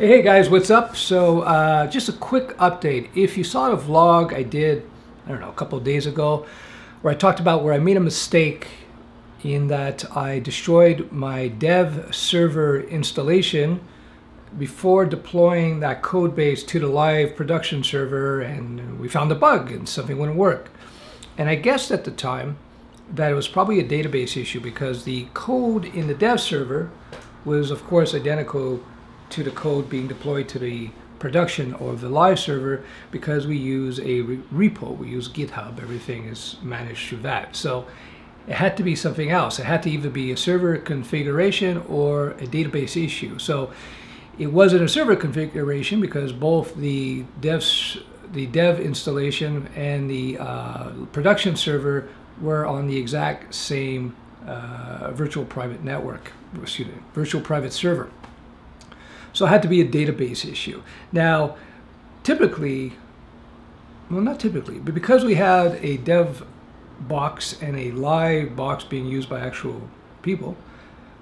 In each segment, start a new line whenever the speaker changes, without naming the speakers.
Hey guys, what's up? So uh, just a quick update. If you saw the vlog I did, I don't know, a couple days ago, where I talked about where I made a mistake in that I destroyed my dev server installation before deploying that code base to the live production server and we found a bug and something wouldn't work. And I guessed at the time that it was probably a database issue because the code in the dev server was of course identical to the code being deployed to the production or the live server because we use a re repo, we use GitHub, everything is managed through that. So it had to be something else. It had to either be a server configuration or a database issue. So it wasn't a server configuration because both the devs, the dev installation and the uh, production server were on the exact same uh, virtual private network, excuse me, virtual private server. So it had to be a database issue. Now, typically, well, not typically, but because we had a dev box and a live box being used by actual people,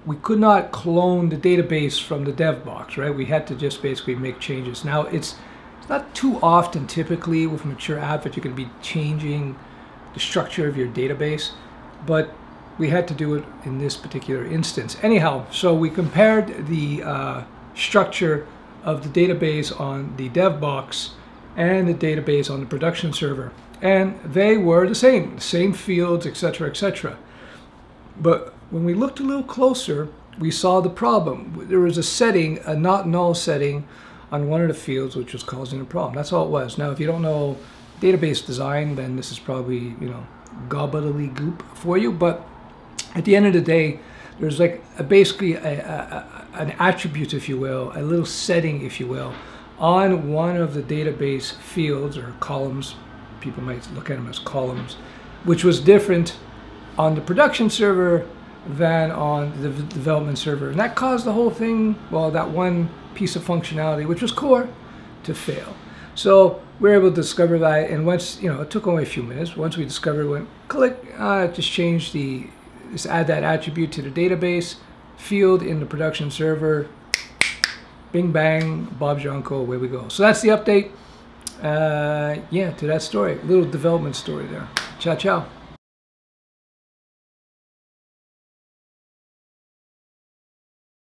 we could not clone the database from the dev box, right? We had to just basically make changes. Now, it's, not too often typically with mature app that you're going to be changing the structure of your database, but we had to do it in this particular instance. Anyhow, so we compared the uh, structure of the database on the dev box and the database on the production server. And they were the same, same fields, etc., etc. But when we looked a little closer, we saw the problem. There was a setting, a not null setting on one of the fields which was causing a problem. That's all it was. Now, if you don't know database design, then this is probably, you know, gobbledygook for you. But at the end of the day, there's like a, basically a, a, an attribute, if you will, a little setting, if you will, on one of the database fields or columns. People might look at them as columns, which was different on the production server than on the development server. And that caused the whole thing, well, that one piece of functionality, which was core, to fail. So we were able to discover that, and once, you know, it took only a few minutes. Once we discovered went click, uh, just change the, just add that attribute to the database field in the production server. Bing bang, Bob's your uncle, away we go. So that's the update. Uh, yeah, to that story. Little development story there. Ciao, ciao.